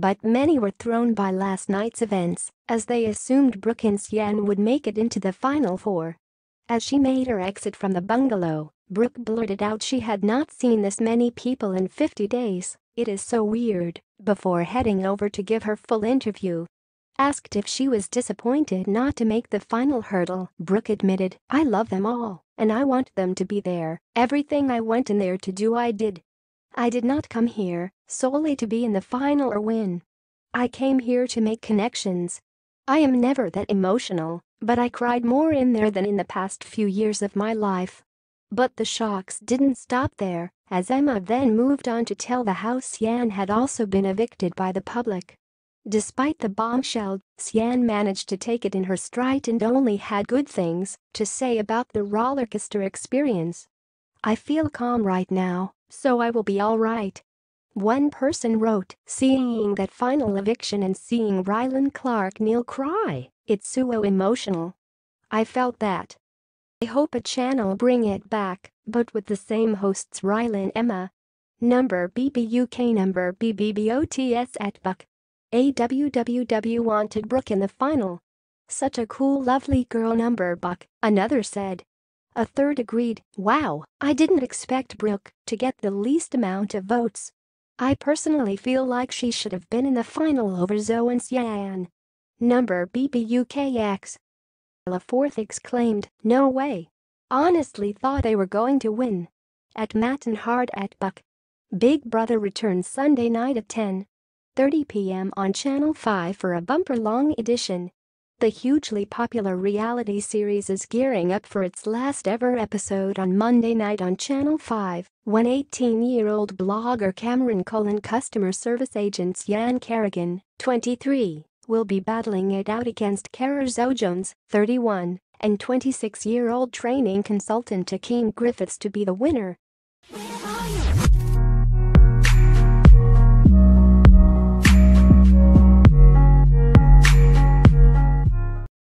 but many were thrown by last night's events as they assumed Brooke and Sian would make it into the final four. As she made her exit from the bungalow, Brooke blurted out she had not seen this many people in 50 days, it is so weird, before heading over to give her full interview. Asked if she was disappointed not to make the final hurdle, Brooke admitted, I love them all, and I want them to be there, everything I went in there to do I did. I did not come here solely to be in the final or win. I came here to make connections. I am never that emotional, but I cried more in there than in the past few years of my life. But the shocks didn't stop there, as Emma then moved on to tell the house Sian had also been evicted by the public. Despite the bombshell, Sian managed to take it in her stride and only had good things to say about the rollercoaster experience. I feel calm right now, so I will be alright. One person wrote, seeing that final eviction and seeing Rylan Clark Neal cry, it's so emotional. I felt that. I hope a channel bring it back, but with the same hosts Rylan Emma. Number BBUK number BBBOTS at Buck. AWWW wanted Brooke in the final. Such a cool lovely girl number Buck, another said. A third agreed, wow, I didn't expect Brooke to get the least amount of votes. I personally feel like she should have been in the final over Zoe and Cian. Number BBUKX, a fourth exclaimed, no way. Honestly thought they were going to win. At Matt and Hard at Buck. Big Brother returns Sunday night at 10.30 p.m. on Channel 5 for a bumper-long edition. The hugely popular reality series is gearing up for its last ever episode on Monday night on Channel 5 when 18-year-old blogger Cameron Cullen customer service agent Cian Carrigan, 23, will be battling it out against Kara Zoe Jones, 31, and 26-year-old training consultant Akeem Griffiths to be the winner